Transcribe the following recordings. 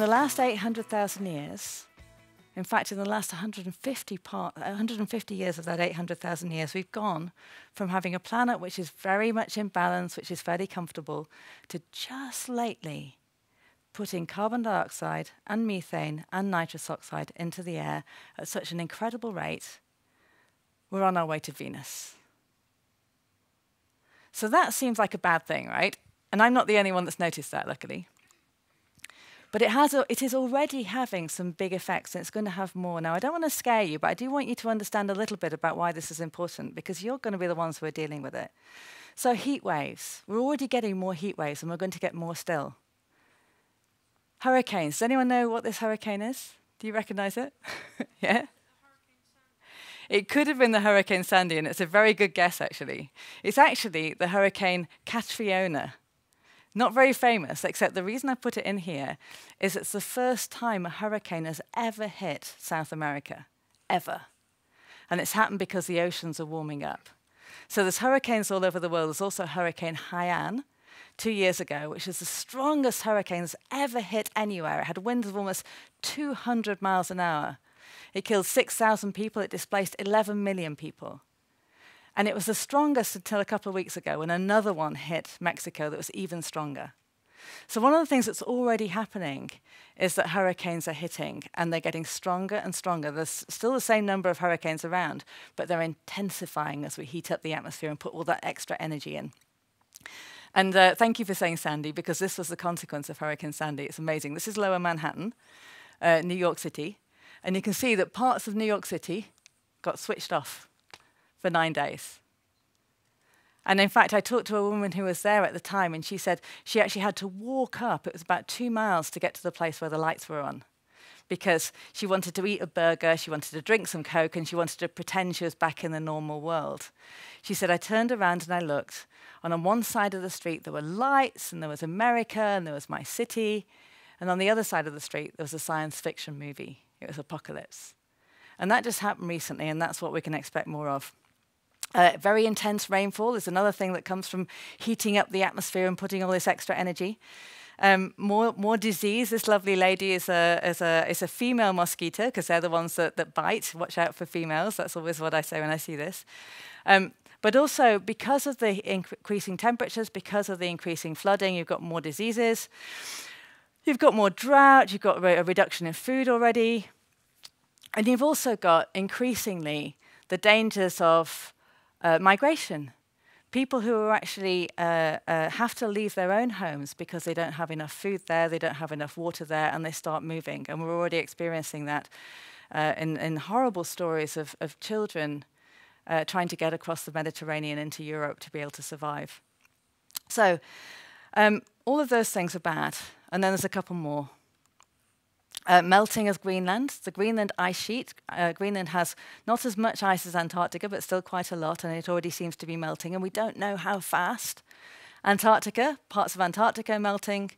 the last 800,000 years, in fact, in the last 150, part, 150 years of that 800,000 years, we've gone from having a planet which is very much in balance, which is fairly comfortable, to just lately putting carbon dioxide and methane and nitrous oxide into the air at such an incredible rate, we're on our way to Venus. So that seems like a bad thing, right? And I'm not the only one that's noticed that, luckily. But it, has it is already having some big effects, and it's going to have more. Now, I don't want to scare you, but I do want you to understand a little bit about why this is important, because you're going to be the ones who are dealing with it. So heat waves. We're already getting more heat waves, and we're going to get more still. Hurricanes. Does anyone know what this hurricane is? Do you recognize it? yeah? It could have been the Hurricane Sandy, and it's a very good guess, actually. It's actually the Hurricane Catarina. Not very famous, except the reason I put it in here is it's the first time a hurricane has ever hit South America, ever. And it's happened because the oceans are warming up. So there's hurricanes all over the world. There's also Hurricane Haiyan two years ago, which is the strongest hurricane that's ever hit anywhere. It had winds of almost 200 miles an hour. It killed 6,000 people. It displaced 11 million people. And it was the strongest until a couple of weeks ago when another one hit Mexico that was even stronger. So, one of the things that's already happening is that hurricanes are hitting and they're getting stronger and stronger. There's still the same number of hurricanes around, but they're intensifying as we heat up the atmosphere and put all that extra energy in. And uh, thank you for saying Sandy, because this was the consequence of Hurricane Sandy. It's amazing. This is lower Manhattan, uh, New York City. And you can see that parts of New York City got switched off for nine days. And in fact, I talked to a woman who was there at the time, and she said she actually had to walk up. It was about two miles to get to the place where the lights were on because she wanted to eat a burger, she wanted to drink some Coke, and she wanted to pretend she was back in the normal world. She said, I turned around and I looked, and on one side of the street there were lights, and there was America, and there was my city, and on the other side of the street there was a science fiction movie. It was Apocalypse. And that just happened recently, and that's what we can expect more of. Uh, very intense rainfall is another thing that comes from heating up the atmosphere and putting all this extra energy. Um, more, more disease. This lovely lady is a, is a, is a female mosquito because they're the ones that, that bite. Watch out for females. That's always what I say when I see this. Um, but also, because of the increasing temperatures, because of the increasing flooding, you've got more diseases. You've got more drought. You've got a reduction in food already. And you've also got increasingly the dangers of uh, migration. People who are actually uh, uh, have to leave their own homes because they don't have enough food there, they don't have enough water there, and they start moving. And we're already experiencing that uh, in, in, horrible stories of, of children uh, trying to get across the Mediterranean into Europe to be able to survive. So, um, all of those things are bad. And then there's a couple more. Uh, melting of Greenland, the Greenland ice sheet. Uh, Greenland has not as much ice as Antarctica, but still quite a lot, and it already seems to be melting, and we don't know how fast. Antarctica, parts of Antarctica melting,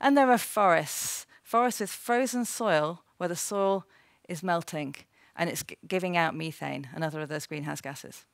and there are forests, forests with frozen soil where the soil is melting, and it's giving out methane, another of those greenhouse gases.